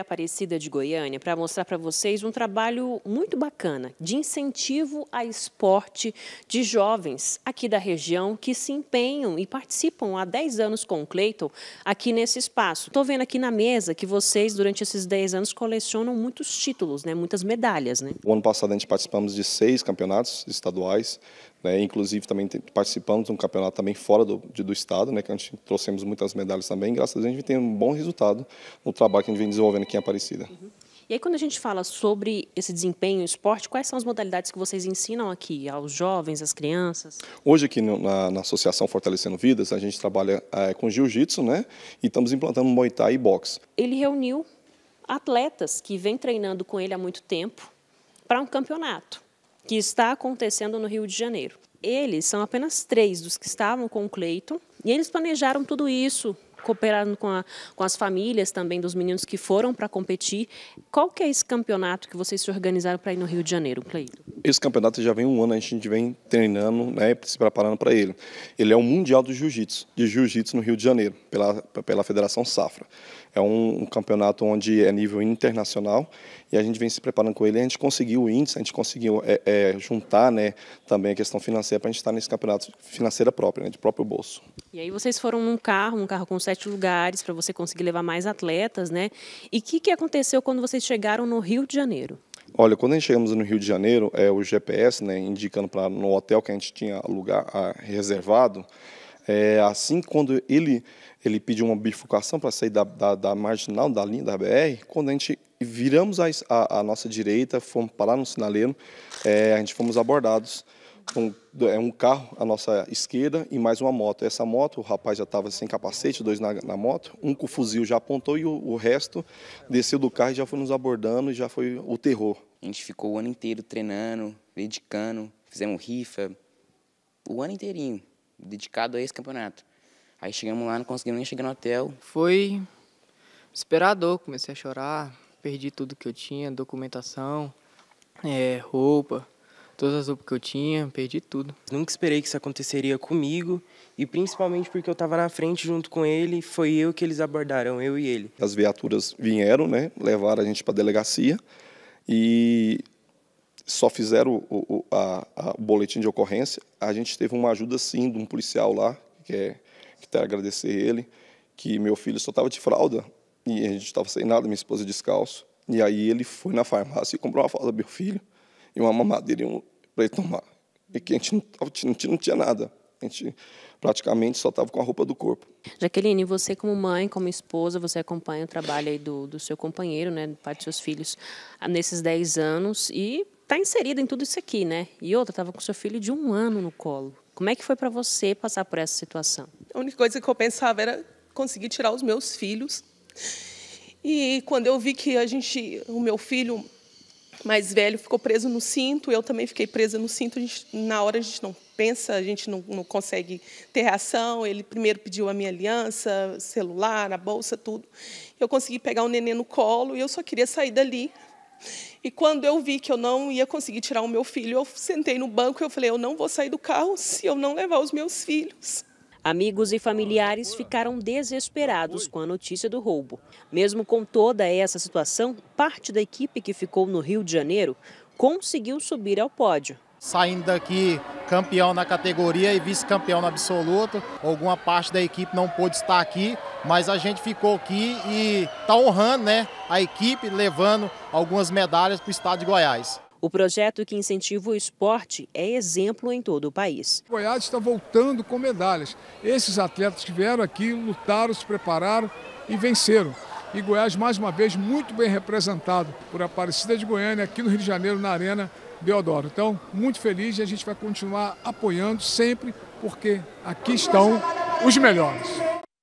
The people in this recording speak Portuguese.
Aparecida de Goiânia para mostrar para vocês um trabalho muito bacana de incentivo a esporte de jovens aqui da região que se empenham e participam há 10 anos com o Cleiton aqui nesse espaço. Estou vendo aqui na mesa que vocês, durante esses 10 anos, colecionam muitos títulos, né? muitas medalhas. Né? O ano passado a gente participamos de seis campeonatos estaduais, né? inclusive também participamos de um campeonato também fora do, do estado, né? que a gente trouxemos muitas medalhas também. Graças a Deus a gente tem um bom resultado no trabalho que a gente vem desenvolvendo aqui em Aparecida. Uhum. E aí, quando a gente fala sobre esse desempenho em esporte, quais são as modalidades que vocês ensinam aqui aos jovens, às crianças? Hoje, aqui no, na, na, Associação Fortalecendo Vidas, a gente trabalha é, com jiu-jitsu, né? E estamos implantando Muay Thai e boxe. Ele reuniu atletas que vêm treinando com ele há muito tempo para um campeonato que está acontecendo no Rio de Janeiro. Eles são apenas três dos que estavam com o Cleiton e eles planejaram tudo isso cooperando com, a, com as famílias também dos meninos que foram para competir. Qual que é esse campeonato que vocês se organizaram para ir no Rio de Janeiro, Cleiton? Esse campeonato já vem um ano, a gente vem treinando, né, se preparando para ele. Ele é o Mundial do Jiu-Jitsu, de Jiu-Jitsu no Rio de Janeiro, pela, pela Federação Safra. É um, um, campeonato onde é nível internacional e a gente vem se preparando com ele. A gente conseguiu o índice, a gente conseguiu é, é, juntar né, também a questão financeira para a gente estar nesse campeonato financeira própria, né, de próprio bolso. E aí vocês foram num carro, um carro com sete lugares para você conseguir levar mais atletas, né? E o que, que aconteceu quando vocês chegaram no Rio de Janeiro? Olha, quando a gente chegamos no Rio de Janeiro, é, o GPS, né, indicando para no hotel que a gente tinha lugar a, reservado, é, assim quando ele ele pediu uma bifurcação para sair da, da, da, marginal da linha da BR, quando a gente viramos a, a, a nossa direita, fomos parar no sinaleiro, é, a gente fomos abordados um, é um carro à nossa esquerda e mais uma moto. Essa moto, o rapaz já estava sem capacete, dois na, na, moto, um com o fuzil já apontou e o, o, resto desceu do carro e já foi nos abordando e já foi o terror. A gente ficou o ano inteiro treinando, dedicando, fizemos rifa, o ano inteirinho, dedicado a esse campeonato. Aí chegamos lá, não conseguimos nem chegar no hotel. Foi esperador, comecei a chorar, perdi tudo que eu tinha, documentação, é, roupa todas as roupas que eu tinha, perdi tudo. Nunca esperei que isso aconteceria comigo e principalmente porque eu estava na frente junto com ele, foi eu que eles abordaram, eu e ele. As viaturas vieram, né, levaram a gente para a delegacia e só fizeram o, o, a, a, o boletim de ocorrência. A gente teve uma ajuda sim de um policial lá, que é que quero agradecer ele, que meu filho só estava de fralda e a gente estava sem nada, minha esposa descalço. E aí ele foi na farmácia e comprou uma fralda meu filho e uma mamadeira um, para ele tomar. E que a gente não, a gente não tinha nada. A gente praticamente só estava com a roupa do corpo. Jaqueline, você como mãe, como esposa, você acompanha o trabalho aí do, do seu companheiro, né, do pai dos seus filhos, ah, nesses 10 anos e está inserida em tudo isso aqui, né? E outra, estava com seu filho de um ano no colo. Como é que foi para você passar por essa situação? A única coisa que eu pensava era conseguir tirar os meus filhos. E quando eu vi que a gente, o meu filho mais velho ficou preso no cinto, eu também fiquei presa no cinto. Gente, na hora a gente não pensa, a gente não, não, consegue ter reação. Ele primeiro pediu a minha aliança, celular, a bolsa, tudo. Eu consegui pegar o neném no colo e eu só queria sair dali. E quando eu vi que eu não ia conseguir tirar o meu filho, eu sentei no banco e eu falei: eu não vou sair do carro se eu não levar os meus filhos. Amigos e familiares ficaram desesperados com a notícia do roubo. Mesmo com toda essa situação, parte da equipe que ficou no Rio de Janeiro conseguiu subir ao pódio. Saindo daqui campeão na categoria e vice-campeão no absoluto. Alguma parte da equipe não pôde estar aqui, mas a gente ficou aqui e está honrando né, a equipe, levando algumas medalhas para o estado de Goiás. O projeto que incentiva o esporte é exemplo em todo o país. Goiás está voltando com medalhas. Esses atletas que vieram aqui, lutaram, se prepararam e venceram. E Goiás, mais uma vez, muito bem representado por Aparecida de Goiânia, aqui no Rio de Janeiro, na Arena Deodoro. Então, muito feliz e a gente vai continuar apoiando sempre, porque aqui estão os melhores.